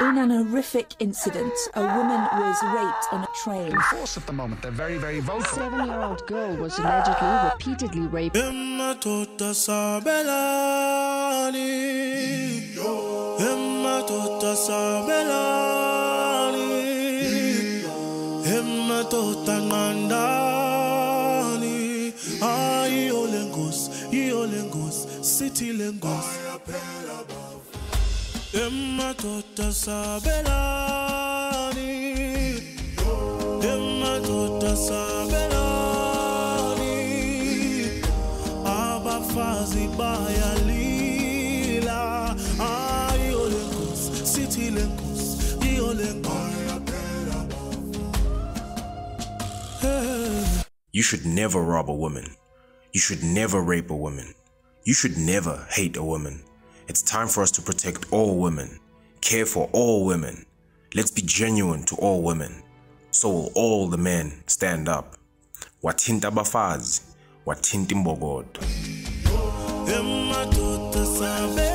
In an horrific incident, a woman was raped on a train. Force at the moment, they're very, very vocal. Seven-year-old girl was allegedly repeatedly raped. emadoda emadoda tota sabelani emadoda tota sabelani abafazi yiyo le You should never rob a woman. You should never rape a woman. You should never hate a woman. It's time for us to protect all women, care for all women. Let's be genuine to all women. So will all the men stand up. Wathinta abafazi, wathinta tota sabelani